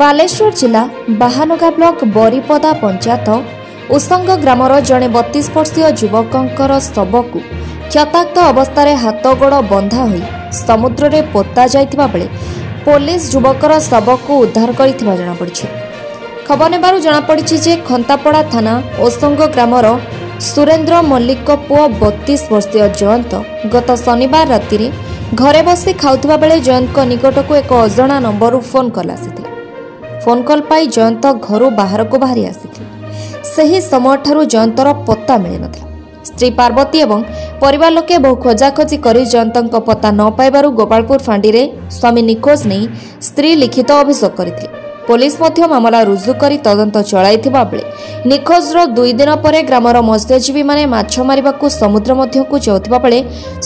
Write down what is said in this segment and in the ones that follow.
ବାଲେଶ୍ୱର ଜିଲ୍ଲା ବାହାନଗା ବ୍ଲକ ବରିପଦା ପଞ୍ଚାୟତ ଉସଙ୍ଗ ଗ୍ରାମର ଜଣେ ବତିଶ ବର୍ଷୀୟ ଯୁବକଙ୍କର ଶବକୁ କ୍ଷତାକ୍ତ ଅବସ୍ଥାରେ ହାତ ଗୋଡ଼ ବନ୍ଧା ହୋଇ ସମୁଦ୍ରରେ ପୋତା ଯାଇଥିବା ବେଳେ ପୋଲିସ ଯୁବକର ଶବକୁ ଉଦ୍ଧାର କରିଥିବା ଜଣାପଡ଼ିଛି। ଖବର ନେବାରୁ ଜଣାପଡ଼ିଛି ଯେ ଖନ୍ତାପଡ଼ା ଥାନା ଓସଙ୍ଗ ଗ୍ରାମର ସୁରେନ୍ଦ୍ର ମଲ୍ଲିକଙ୍କ ପୁଅ ବତିଶ ବର୍ଷୀୟ ଜୟନ୍ତ ଗତ ଶନିବାର ରାତିରେ ଘରେ ବସି ଖାଉଥିବା ବେଳେ ଜୟନ୍ତଙ୍କ ନିକଟକୁ ଏକ ଅଜଣା ନମ୍ବରରୁ ଫୋନ୍ କଲ୍ ଆସିଥିଲା ଫୋନ୍ କଲ୍ ପାଇ ଜୟନ୍ତ ଘରୁ ବାହାରକୁ ବାହାରି ଆସିଥିଲେ। ସେହି ସମୟଠାରୁ ଜୟନ୍ତର ପତ୍ତା ମିଳିନଥିଲା ସ୍ତ୍ରୀ ପାର୍ବତୀ ଏବଂ ପରିବାର ଲୋକେ ବହୁ ଖୋଜାଖୋଜି କରି ଜୟନ୍ତଙ୍କ ପତ୍ତା ନ ପାଇବାରୁ ଗୋପାଳପୁର ଫାଣ୍ଡିରେ ସ୍ୱାମୀ ନିଖୋଜ ନେଇ ସ୍ତ୍ରୀ ଲିଖିତ ଅଭିଯୋଗ କରିଥିଲେ। ପୋଲିସ ମଧ୍ୟ ମାମଲା ରୁଜୁ କରି ତଦନ୍ତ ଚଳାଇଥିବା ବେଳେ ନିଖୋଜର ଦୁଇ ଦିନ ପରେ ଗ୍ରାମର ମତ୍ସ୍ୟଜୀବୀମାନେ ମାଛ ମାରିବାକୁ ସମୁଦ୍ର ମଧ୍ୟକୁ ଯାଉଥିବା ବେଳେ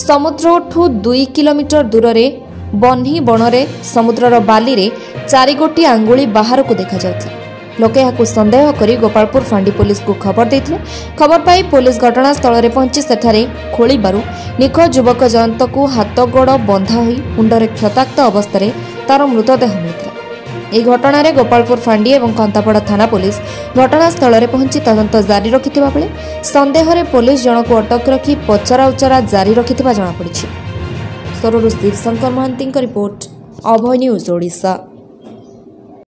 ସମୁଦ୍ରଠୁ ଦୁଇ କିଲୋମିଟର ଦୂରରେ ବହ୍ନି ବଣରେ ସମୁଦ୍ରର ବାଲିରେ ଚାରିଗୋଟି ଆଙ୍ଗୁଳି ବାହାରକୁ ଦେଖାଯାଉଥିଲା। ଲୋକେ ଏହାକୁ ସନ୍ଦେହ କରି ଗୋପାଳପୁର ଫାଣ୍ଡି ପୋଲିସକୁ ଖବର ଦେଇଥିଲେ। ଖବର ପାଇ ପୋଲିସ ଘଟଣାସ୍ଥଳରେ ପହଞ୍ଚି ସେଠାରେ ଖୋଳିବାରୁ ନିଖୋଜ ଯୁବକ ଜୟନ୍ତକୁ ହାତ ଗୋଡ଼ ବନ୍ଧା ହୋଇ ମୁଣ୍ଡରେ କ୍ଷତାକ୍ତ ଅବସ୍ଥାରେ ତାର ମୃତଦେହ ମିଳିଥିଲା। ଏହି ଘଟଣାରେ ଗୋପାଳପୁର ଫାଣ୍ଡି ଏବଂ କନ୍ତାପଡ଼ା ଥାନା ପୋଲିସ ଘଟଣାସ୍ଥଳରେ ପହଞ୍ଚି ତଦନ୍ତ ଜାରି ରଖିଥିବା ବେଳେ ସନ୍ଦେହରେ ପୋଲିସ ଜଣକୁ ଅଟକ ରଖି ପଚରାଉଚରା ଜାରି ରଖିଥିବା ଜଣାପଡ଼ିଛି। ସୋରରୁ ଶିବଶଙ୍କର ମହାନ୍ତିଙ୍କ ରିପୋର୍ଟ ଅଭୟ ନ୍ୟୁଜ୍ ଓଡ଼ିଶା।